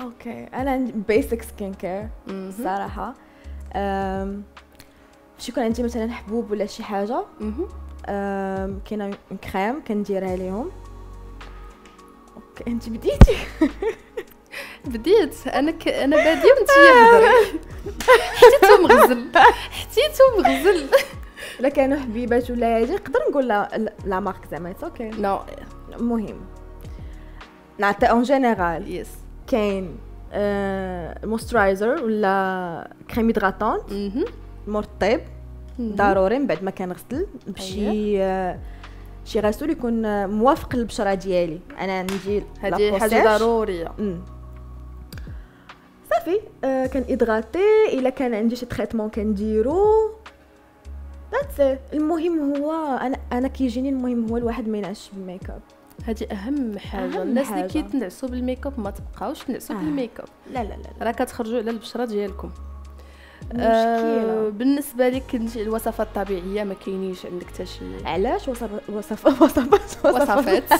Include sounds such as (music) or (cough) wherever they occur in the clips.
أوكي. أنا عندي بيسك سكين كير أم، باش يكون عندي مثلا حبوب ولا شي حاجة كاينة كريم كنديرها ليهم أوكي أنت بديتي؟ (laughs) بديت. أنا ك... أنا بادية وأنت هضري (laughs) حتيتو مغزل حتيتو مغزل (laughs) الا كانوا حبيبات ولا هادي نقدر نقول لا لا مارك زعما أوكي نو المهم نعطي en général yes كاين moisturizer ولا crème hydratante. مرطب. ضروري من بعد ما كنغسل بشي آه، شي غسول يكون آه، موافق للبشرة ديالي. أنا نجي هذه حاجة. ضرورية. صافي آه كان إدغاتي. إلا كان عندي شي traitement كنديرو. that's المهم هو أنا أنا كيجيني المهم هو الواحد ما ينعش بالميك اب هذه أهم حاجة أهم الناس اللي. كيتنعسوا بالميك اب ما تبقاوش تنعسوا آه. بالميك اب لا لا لا, لا. راه كتخرجوا على البشرة ديالكم مشكلة. آه بالنسبة لك الوصفات الطبيعية ما كاينينش عندك حتى شي؟ علاش؟ وصف وصف (laughs) وصفات وصفات.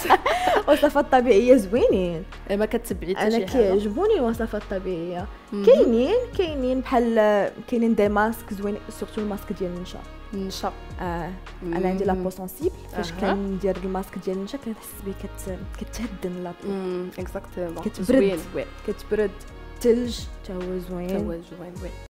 وصفات. (laughs) طبيعية زوينين. إيه، ما كتبعي حتى أنا كيعجبوني الوصفات الطبيعية. كاينين كاينين بحال كاينين des masques زوينين surtout ال masque ديال النشا نشا آه. أنا عندي la peau sensible فاش. كندير الماسك ديال النشا كنحس بيه كت... كتهدن la peau exactement كتبرد. زوين زوين كتبرد. الثلج تا هو زوين. تا هو زوين oui.